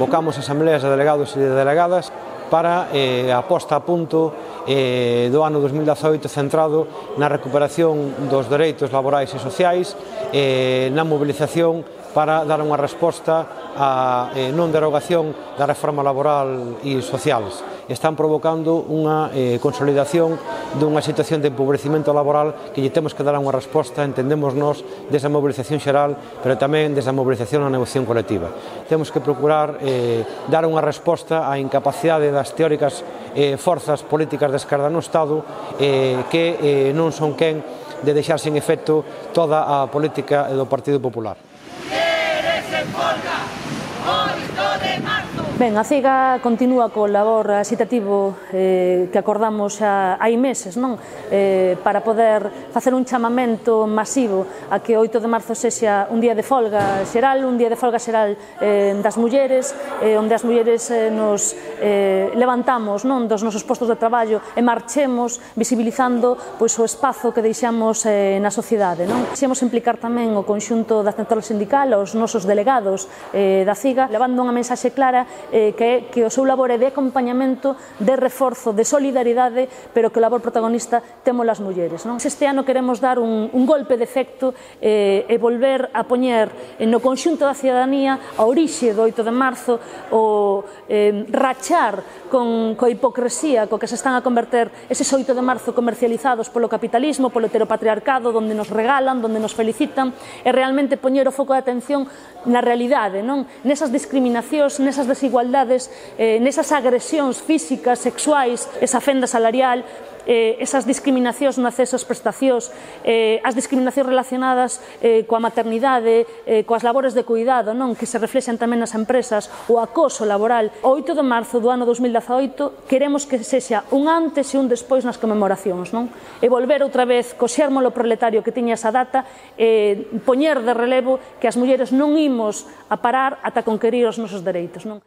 convocamos asambleas de delegados e de delegadas para eh, a posta a punto eh, do ano 2018 centrado na recuperación dos dereitos laborais e sociais, eh, na mobilización para dar unha resposta á eh, non derogación da reforma laboral e sociais. Están provocando unha eh, consolidación dunha situación de empobrecimento laboral que lle temos que dar unha resposta, entendemos nós, desa mobilización xeral, pero tamén desa mobilización na negociación colectiva. Temos que procurar eh, dar unha resposta á incapacidade das teóricas eh, forzas políticas de esquerda no Estado eh, que eh, non son quen de deixar sen efecto toda a política do Partido Popular. Quere folga, de. Ben, a CEGA continúa co labor asitativo eh, que acordamos a, hai meses non eh, para poder facer un chamamento masivo a que 8 de marzo sexa un día de folga xeral, un día de folga xeral eh, das mulleres, eh, onde as mulleres eh, nos eh, levantamos non dos nosos postos de traballo e marchemos visibilizando pois o espazo que deixamos eh, na sociedade. Non? Xemos implicar tamén o conxunto da central sindical, os nosos delegados eh, da CIGA, levando unha mensaxe clara eh, que, que o seu labor é de acompañamento, de reforzo, de solidaridade, pero que o labor protagonista temos as mulleres. Non? Este ano queremos dar un, un golpe de efecto eh, e volver a poñer eh, no conxunto da cidadanía a orixe do 8 de marzo o eh, rachar con, co hipocresía co que se están a converter eses 8 de marzo comercializados polo capitalismo, polo heteropatriarcado, donde nos regalan, donde nos felicitan, e realmente poñer o foco de atención na realidade, non? Nesas discriminacións, nesas desigualdades desigualdades, eh, nesas agresións físicas, sexuais, esa fenda salarial, eh, esas discriminacións no acceso ás prestacións, eh, as discriminacións relacionadas eh, coa maternidade, eh, coas labores de cuidado, non que se reflexan tamén nas empresas, o acoso laboral. O 8 de marzo do ano 2018 queremos que sexa un antes e un despois nas conmemoracións, non? E volver outra vez co xérmolo proletario que tiña esa data, eh, poñer de relevo que as mulleres non imos a parar ata conquerir os nosos dereitos, non?